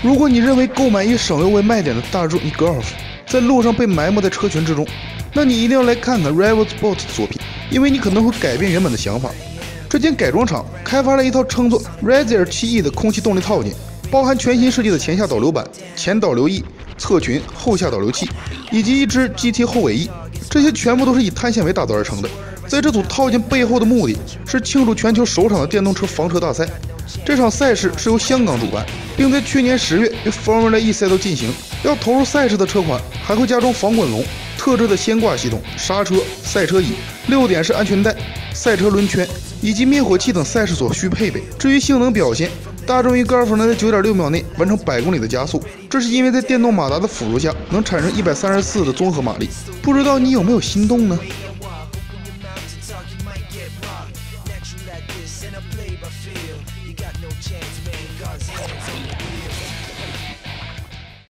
如果你认为购买以省油为卖点的大众 e-Golf 在路上被埋没在车群之中，那你一定要来看看 Rival Sport 的作品，因为你可能会改变原本的想法。这间改装厂开发了一套称作 Razer 7E 的空气动力套件，包含全新设计的前下导流板、前导流翼、侧裙、后下导流器，以及一支 GT 后尾翼，这些全部都是以碳纤维打造而成的。在这组套件背后的目的是庆祝全球首场的电动车房车大赛。这场赛事是由香港主办，并在去年十月于 Formula E 赛道进行。要投入赛事的车款还会加装防滚笼、特制的掀挂系统、刹车、赛车椅、六点式安全带、赛车轮圈以及灭火器等赛事所需配备。至于性能表现，大众 e-Golf 能在九点六秒内完成百公里的加速，这是因为在电动马达的辅助下能产生一百三十四的综合马力。不知道你有没有心动呢？this in a play by feel. You got no chance, man. God's hands on the